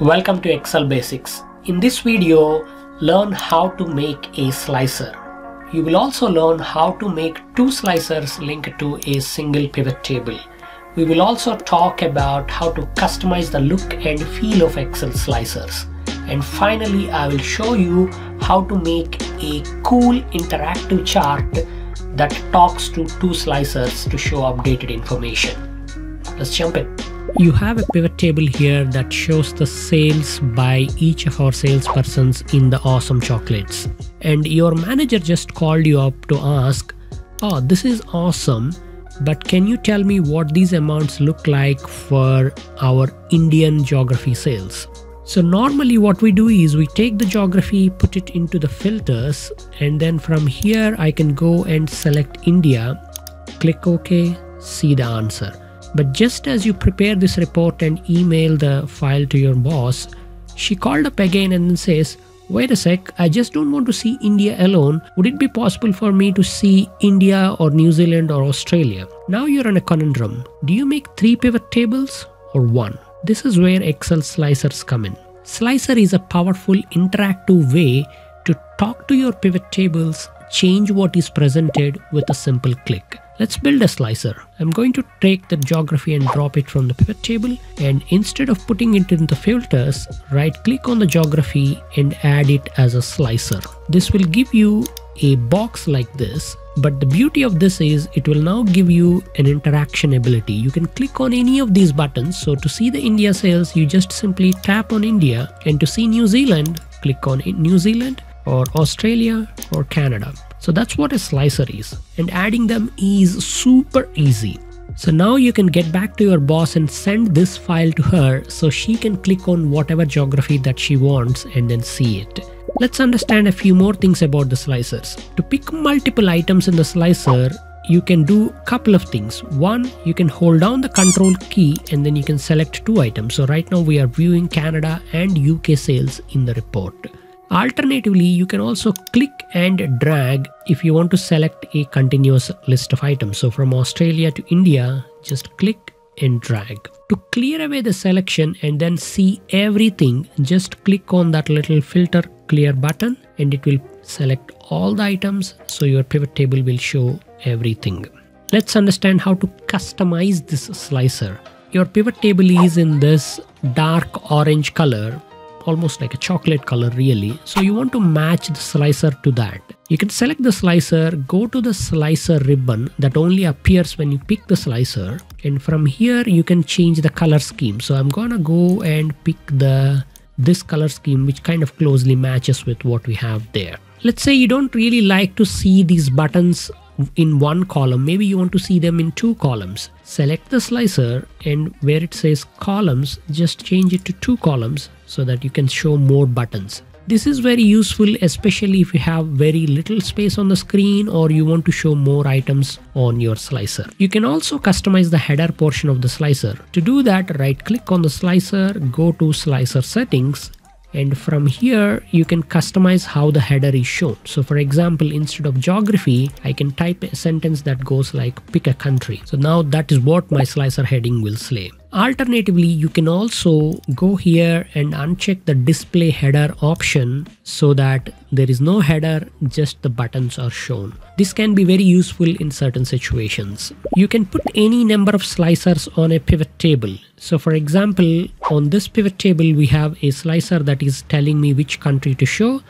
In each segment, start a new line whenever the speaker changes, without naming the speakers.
Welcome to Excel Basics. In this video, learn how to make a slicer. You will also learn how to make two slicers linked to a single pivot table. We will also talk about how to customize the look and feel of Excel slicers. And finally, I will show you how to make a cool interactive chart that talks to two slicers to show updated information. Let's jump in. You have a pivot table here that shows the sales by each of our salespersons in the awesome chocolates. And your manager just called you up to ask, Oh, this is awesome, but can you tell me what these amounts look like for our Indian geography sales? So normally what we do is we take the geography, put it into the filters, and then from here I can go and select India, click OK, see the answer. But just as you prepare this report and email the file to your boss, she called up again and says, Wait a sec, I just don't want to see India alone. Would it be possible for me to see India or New Zealand or Australia? Now you're in a conundrum. Do you make three pivot tables or one? This is where Excel slicers come in. Slicer is a powerful interactive way to talk to your pivot tables, change what is presented with a simple click. Let's build a slicer. I'm going to take the geography and drop it from the pivot table and instead of putting it in the filters, right click on the geography and add it as a slicer. This will give you a box like this but the beauty of this is it will now give you an interaction ability. You can click on any of these buttons. So to see the India sales, you just simply tap on India and to see New Zealand, click on New Zealand or Australia or Canada. So that's what a slicer is and adding them is super easy. So now you can get back to your boss and send this file to her so she can click on whatever geography that she wants and then see it. Let's understand a few more things about the slicers. To pick multiple items in the slicer, you can do a couple of things. One, you can hold down the control key and then you can select two items. So right now we are viewing Canada and UK sales in the report. Alternatively, you can also click and drag if you want to select a continuous list of items. So from Australia to India, just click and drag. To clear away the selection and then see everything, just click on that little filter clear button and it will select all the items so your pivot table will show everything. Let's understand how to customize this slicer. Your pivot table is in this dark orange color almost like a chocolate color really. So you want to match the slicer to that. You can select the slicer, go to the slicer ribbon that only appears when you pick the slicer. And from here you can change the color scheme. So I'm gonna go and pick the this color scheme which kind of closely matches with what we have there. Let's say you don't really like to see these buttons in one column maybe you want to see them in two columns select the slicer and where it says columns just change it to two columns so that you can show more buttons this is very useful especially if you have very little space on the screen or you want to show more items on your slicer. You can also customize the header portion of the slicer. To do that right click on the slicer, go to slicer settings and from here you can customize how the header is shown so for example instead of geography i can type a sentence that goes like pick a country so now that is what my slicer heading will say Alternatively, you can also go here and uncheck the display header option so that there is no header, just the buttons are shown. This can be very useful in certain situations. You can put any number of slicers on a pivot table. So for example, on this pivot table, we have a slicer that is telling me which country to show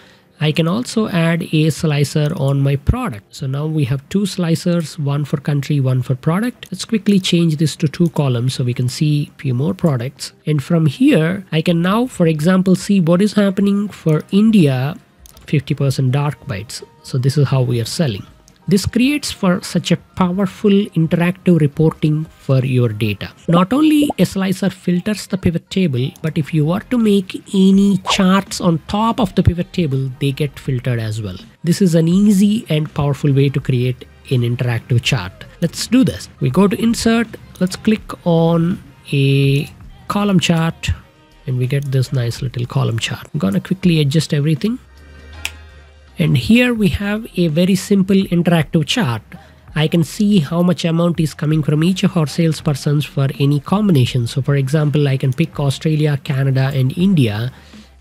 I can also add a slicer on my product. So now we have two slicers, one for country, one for product. Let's quickly change this to two columns so we can see a few more products. And from here, I can now, for example, see what is happening for India 50% dark bites. So this is how we are selling. This creates for such a powerful interactive reporting for your data. Not only a slicer filters the pivot table, but if you were to make any charts on top of the pivot table, they get filtered as well. This is an easy and powerful way to create an interactive chart. Let's do this. We go to insert, let's click on a column chart and we get this nice little column chart. I'm gonna quickly adjust everything and here we have a very simple interactive chart. I can see how much amount is coming from each of our salespersons for any combination. So for example, I can pick Australia, Canada, and India,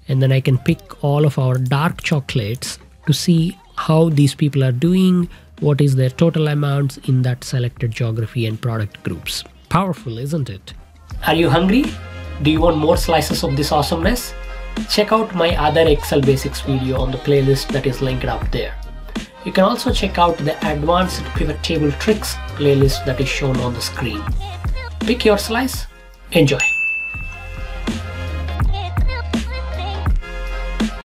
and then I can pick all of our dark chocolates to see how these people are doing, what is their total amounts in that selected geography and product groups. Powerful, isn't it? Are you hungry? Do you want more slices of this awesomeness? Check out my other Excel basics video on the playlist that is linked up there. You can also check out the advanced pivot table tricks playlist that is shown on the screen. Pick your slice, enjoy.